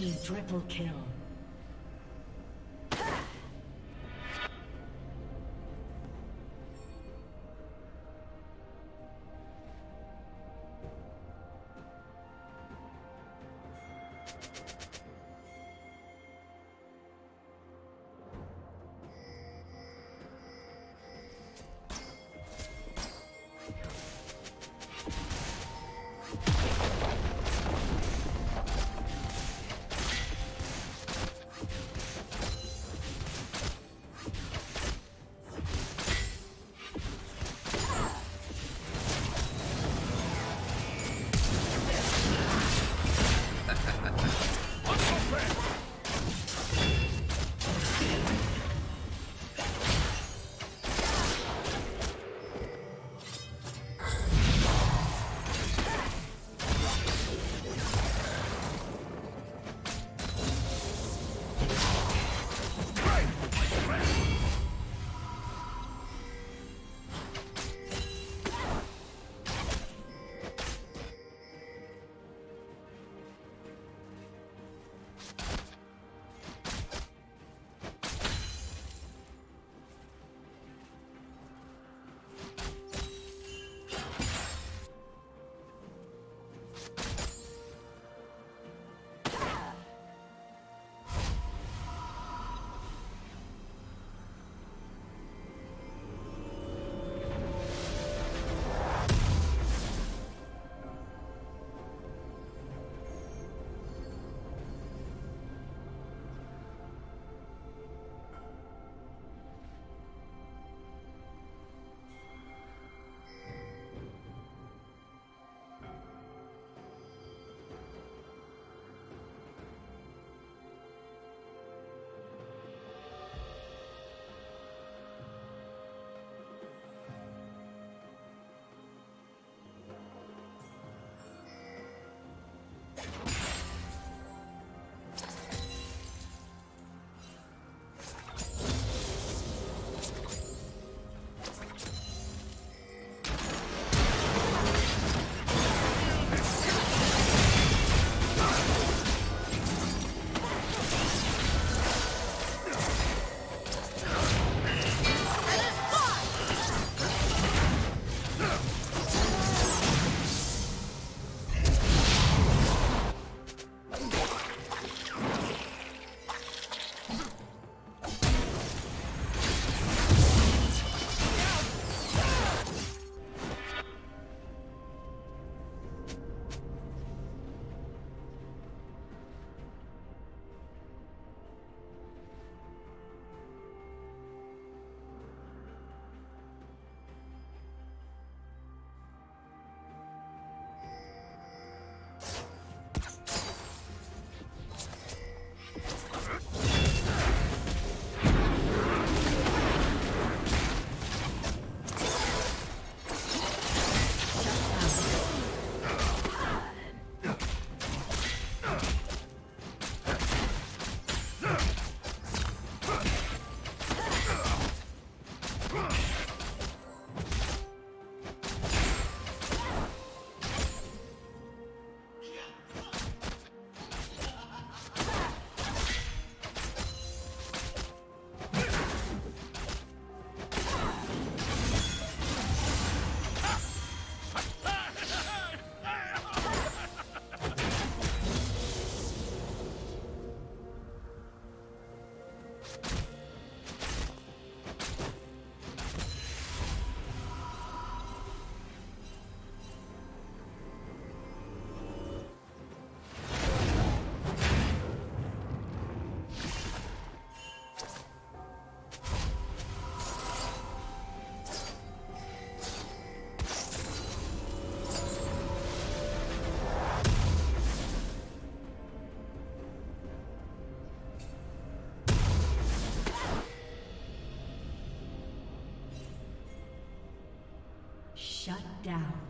Triple kill. Shut down.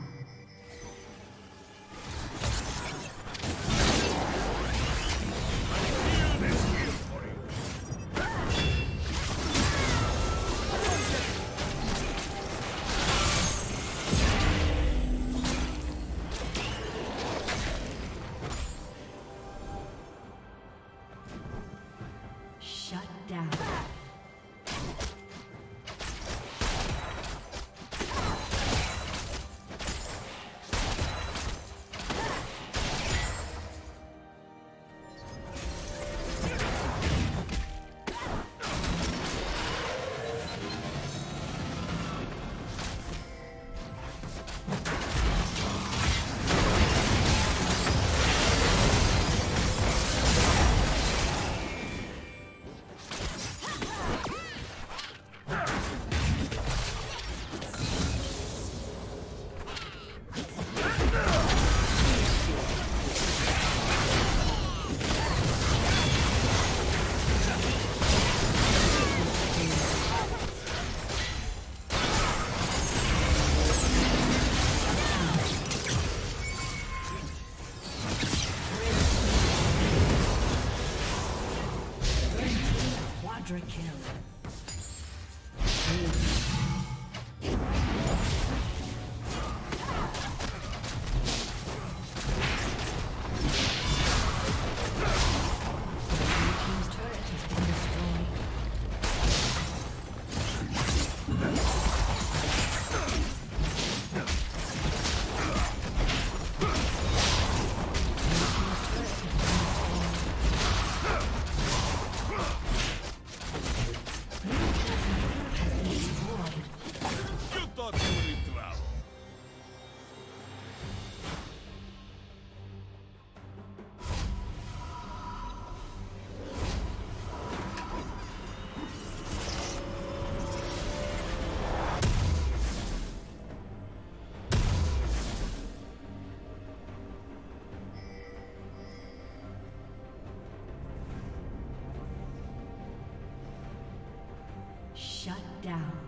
Quadra kill. Down.